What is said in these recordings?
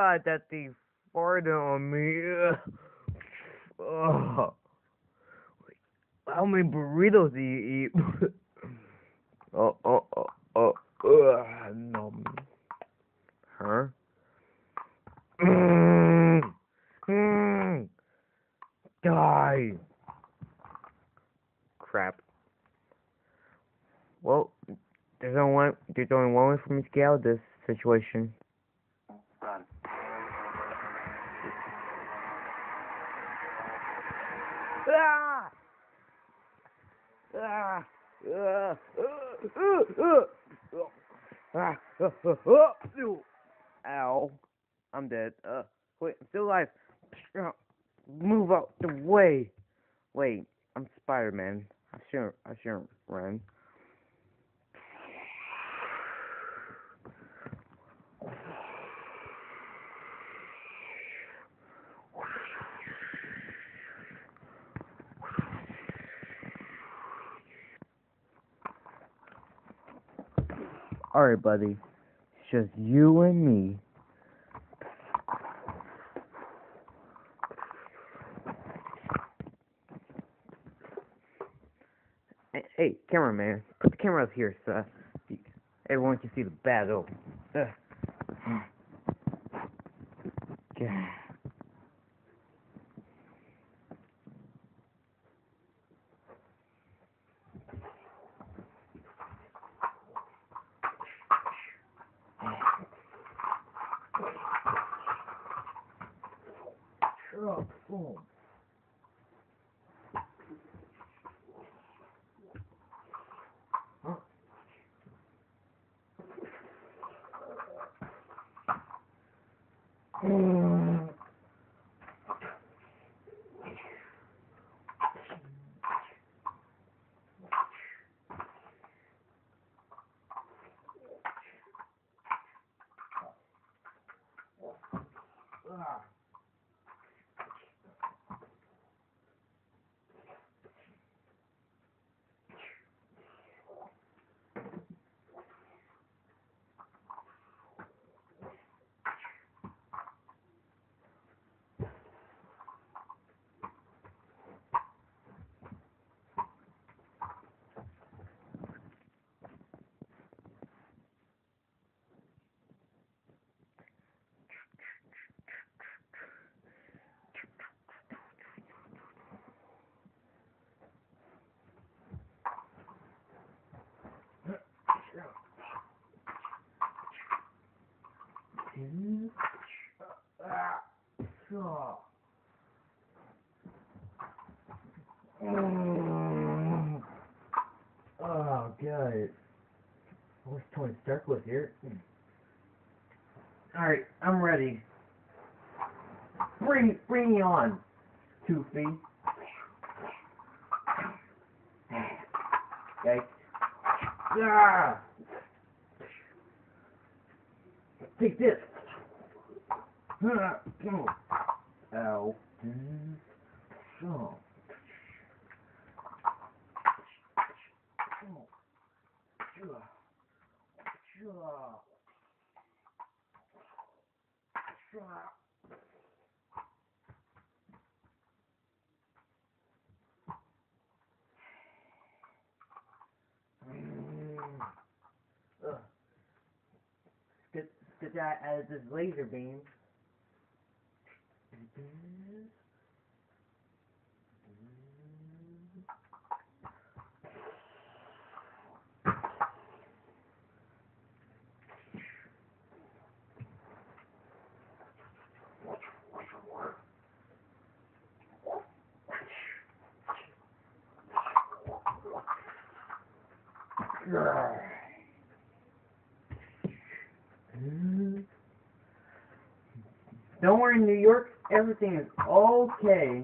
god that they farted on me. Oh. How many burritos do you eat? oh, oh, oh, oh, ugh, no. Huh? Mm, mm, die. Crap. Well, there's only one, there's only one way for me to get out of this situation. Ah! Ah! Ah! Ah! Ow. I'm dead. Uh, wait, I'm still alive. Move out the way. Wait, I'm Spider-Man. I shouldn't, I shouldn't run. Alright, buddy. It's just you and me. Hey, cameraman, put the camera up here so everyone can see the battle. Ugh. com Alright, I'm ready. Bring, bring me on, Toothy. Okay. Ah! Take this. Ah, oh. Ow. So. Get, get that as this laser beam. Don't worry, New York, everything is okay.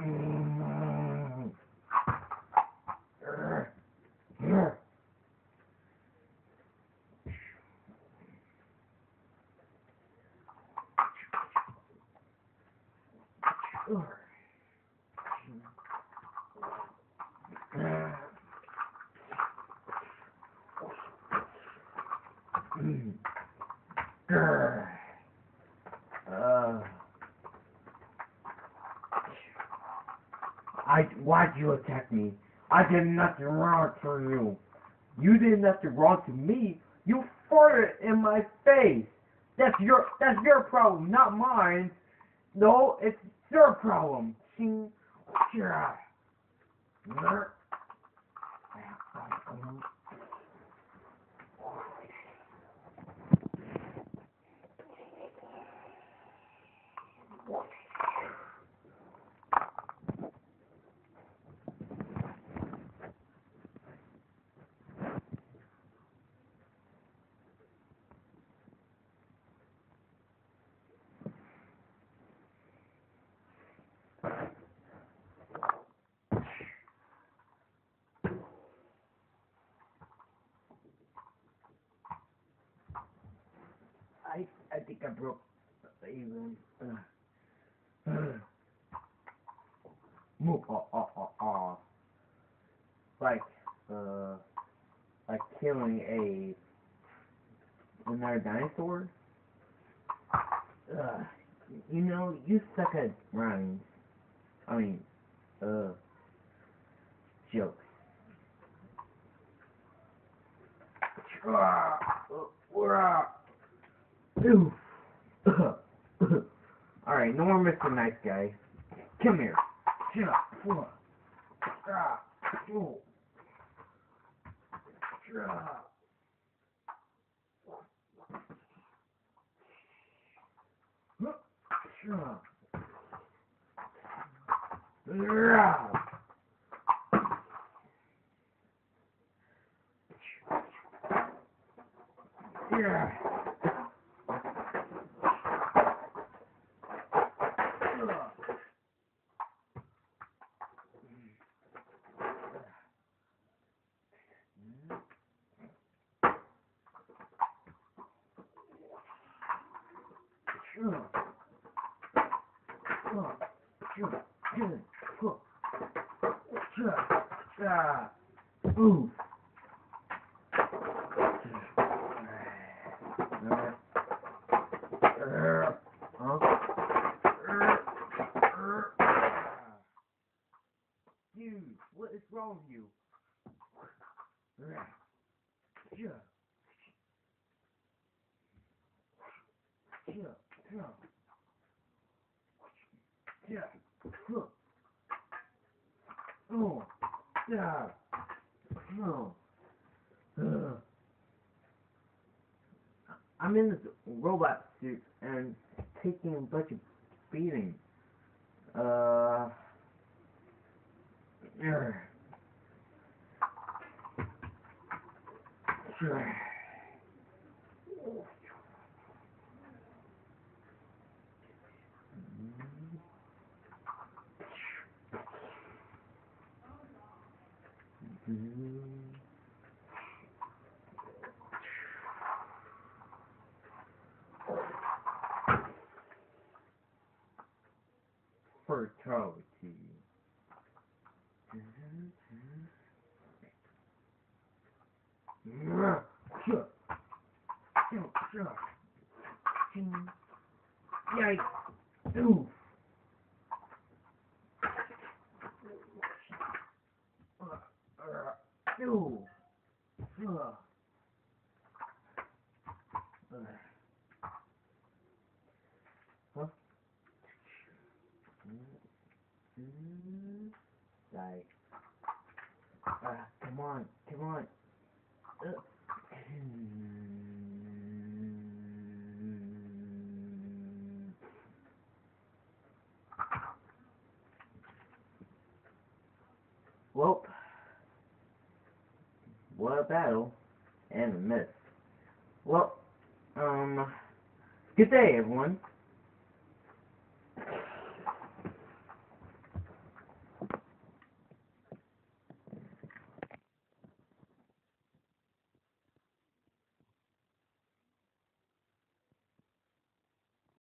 Uh, why'd you attack me? I did nothing wrong to you. You did nothing wrong to me. You farted in my face. That's your that's your problem, not mine. No, it's your problem. Ching. Yeah. I I broke even. Uh, uh, move uh, uh, uh, uh. Like uh like killing a another dinosaur. Uh, you know, you suck at rhymes. I mean, uh, jokes. Ah, uh, uh, Ooh. Alright, no more Mr. Nice Guy. Come here. Yeah. Ah. Ooh. Yeah. Yeah. Yeah. Yeah. What is wrong with you? Yeah. Oh. Yeah. Oh. Ugh. I'm in this robot suit and taking a bunch of beating. Uh. Sure. Fatality. Yikes. Oof. Ew. Ugh. Huh? Like, uh, come on, come on. Well, what a battle and a miss. Well, um, good day, everyone.